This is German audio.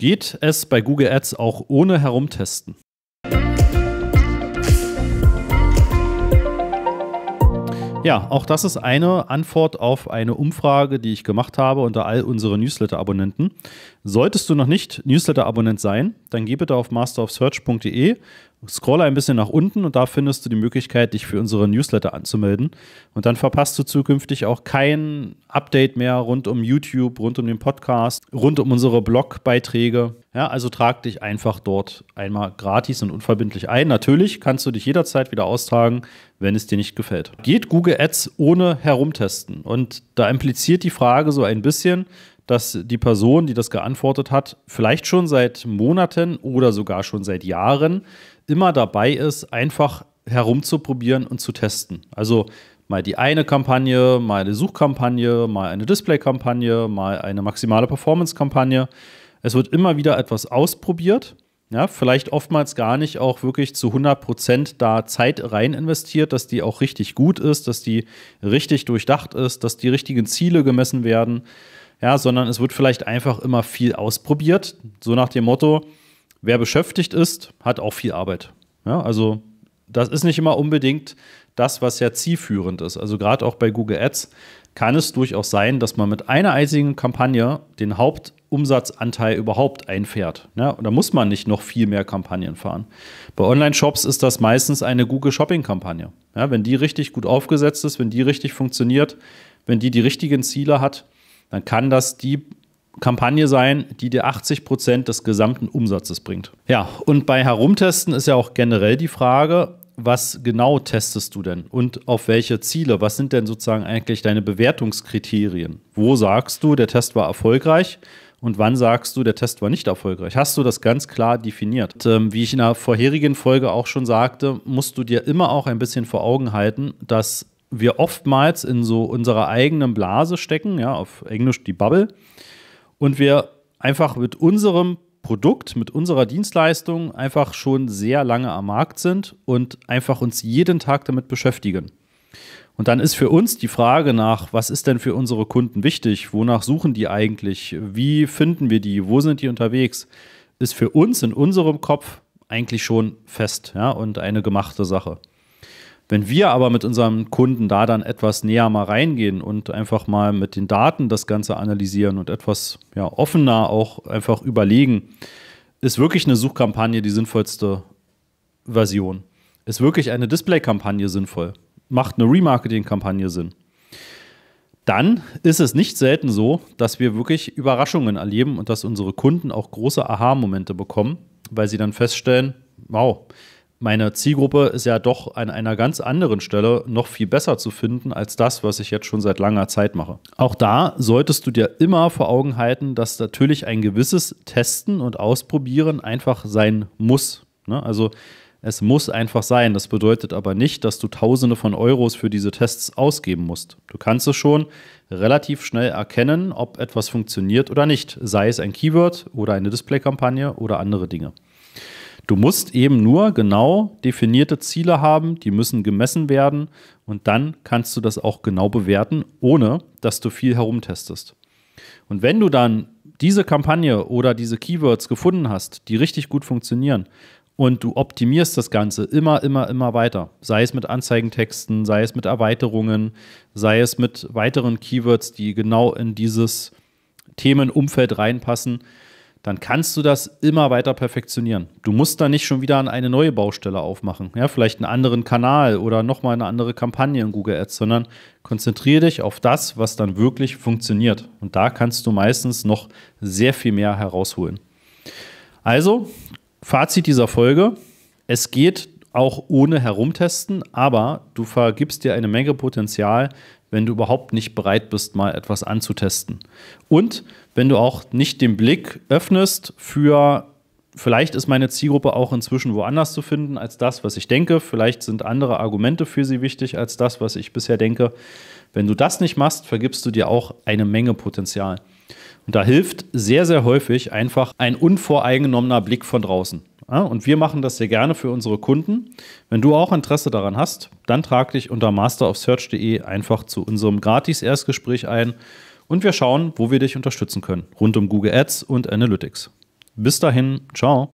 Geht es bei Google Ads auch ohne Herumtesten? Ja, auch das ist eine Antwort auf eine Umfrage, die ich gemacht habe unter all unseren Newsletter-Abonnenten. Solltest du noch nicht Newsletter-Abonnent sein, dann geh bitte auf masterofsearch.de Scroll ein bisschen nach unten und da findest du die Möglichkeit, dich für unsere Newsletter anzumelden. Und dann verpasst du zukünftig auch kein Update mehr rund um YouTube, rund um den Podcast, rund um unsere Blogbeiträge. Ja, also trag dich einfach dort einmal gratis und unverbindlich ein. Natürlich kannst du dich jederzeit wieder austragen, wenn es dir nicht gefällt. Geht Google Ads ohne herumtesten? Und da impliziert die Frage so ein bisschen, dass die Person, die das geantwortet hat, vielleicht schon seit Monaten oder sogar schon seit Jahren immer dabei ist, einfach herumzuprobieren und zu testen. Also mal die eine Kampagne, mal eine Suchkampagne, mal eine Display-Kampagne, mal eine maximale Performance-Kampagne. Es wird immer wieder etwas ausprobiert. Ja, vielleicht oftmals gar nicht auch wirklich zu 100 Prozent da Zeit rein investiert, dass die auch richtig gut ist, dass die richtig durchdacht ist, dass die richtigen Ziele gemessen werden. Ja, sondern es wird vielleicht einfach immer viel ausprobiert. So nach dem Motto, wer beschäftigt ist, hat auch viel Arbeit. Ja, also das ist nicht immer unbedingt das, was ja zielführend ist. Also gerade auch bei Google Ads kann es durchaus sein, dass man mit einer einzigen Kampagne den Hauptumsatzanteil überhaupt einfährt. Ja, und da muss man nicht noch viel mehr Kampagnen fahren. Bei Online-Shops ist das meistens eine Google Shopping-Kampagne. Ja, wenn die richtig gut aufgesetzt ist, wenn die richtig funktioniert, wenn die die richtigen Ziele hat, dann kann das die Kampagne sein, die dir 80 Prozent des gesamten Umsatzes bringt. Ja, und bei Herumtesten ist ja auch generell die Frage, was genau testest du denn und auf welche Ziele? Was sind denn sozusagen eigentlich deine Bewertungskriterien? Wo sagst du, der Test war erfolgreich? Und wann sagst du, der Test war nicht erfolgreich? Hast du das ganz klar definiert? Und, ähm, wie ich in der vorherigen Folge auch schon sagte, musst du dir immer auch ein bisschen vor Augen halten, dass wir oftmals in so unserer eigenen Blase stecken, ja, auf Englisch die Bubble, und wir einfach mit unserem Produkt, mit unserer Dienstleistung einfach schon sehr lange am Markt sind und einfach uns jeden Tag damit beschäftigen. Und dann ist für uns die Frage nach, was ist denn für unsere Kunden wichtig? Wonach suchen die eigentlich? Wie finden wir die? Wo sind die unterwegs? Ist für uns in unserem Kopf eigentlich schon fest ja, und eine gemachte Sache. Wenn wir aber mit unserem Kunden da dann etwas näher mal reingehen und einfach mal mit den Daten das Ganze analysieren und etwas ja, offener auch einfach überlegen, ist wirklich eine Suchkampagne die sinnvollste Version? Ist wirklich eine Display-Kampagne sinnvoll? Macht eine Remarketing-Kampagne Sinn? Dann ist es nicht selten so, dass wir wirklich Überraschungen erleben und dass unsere Kunden auch große Aha-Momente bekommen, weil sie dann feststellen, wow, meine Zielgruppe ist ja doch an einer ganz anderen Stelle noch viel besser zu finden als das, was ich jetzt schon seit langer Zeit mache. Auch da solltest du dir immer vor Augen halten, dass natürlich ein gewisses Testen und Ausprobieren einfach sein muss. Ne? Also es muss einfach sein. Das bedeutet aber nicht, dass du Tausende von Euros für diese Tests ausgeben musst. Du kannst es schon relativ schnell erkennen, ob etwas funktioniert oder nicht, sei es ein Keyword oder eine Displaykampagne oder andere Dinge. Du musst eben nur genau definierte Ziele haben, die müssen gemessen werden und dann kannst du das auch genau bewerten, ohne dass du viel herumtestest. Und wenn du dann diese Kampagne oder diese Keywords gefunden hast, die richtig gut funktionieren und du optimierst das Ganze immer, immer, immer weiter, sei es mit Anzeigentexten, sei es mit Erweiterungen, sei es mit weiteren Keywords, die genau in dieses Themenumfeld reinpassen, dann kannst du das immer weiter perfektionieren. Du musst da nicht schon wieder an eine neue Baustelle aufmachen, ja, vielleicht einen anderen Kanal oder nochmal eine andere Kampagne in Google Ads, sondern konzentriere dich auf das, was dann wirklich funktioniert. Und da kannst du meistens noch sehr viel mehr herausholen. Also, Fazit dieser Folge: Es geht auch ohne herumtesten, aber du vergibst dir eine Menge Potenzial, wenn du überhaupt nicht bereit bist, mal etwas anzutesten. Und wenn du auch nicht den Blick öffnest für, vielleicht ist meine Zielgruppe auch inzwischen woanders zu finden als das, was ich denke, vielleicht sind andere Argumente für sie wichtig als das, was ich bisher denke. Wenn du das nicht machst, vergibst du dir auch eine Menge Potenzial. Und da hilft sehr, sehr häufig einfach ein unvoreingenommener Blick von draußen. Und wir machen das sehr gerne für unsere Kunden. Wenn du auch Interesse daran hast, dann trag dich unter masterofsearch.de einfach zu unserem Gratis-Erstgespräch ein und wir schauen, wo wir dich unterstützen können, rund um Google Ads und Analytics. Bis dahin, ciao.